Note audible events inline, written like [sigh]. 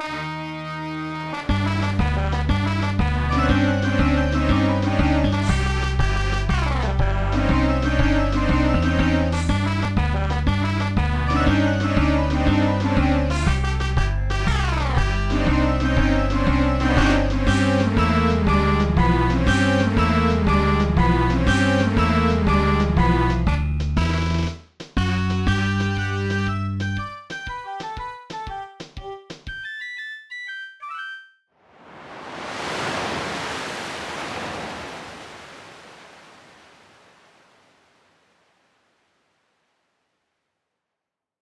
you [laughs]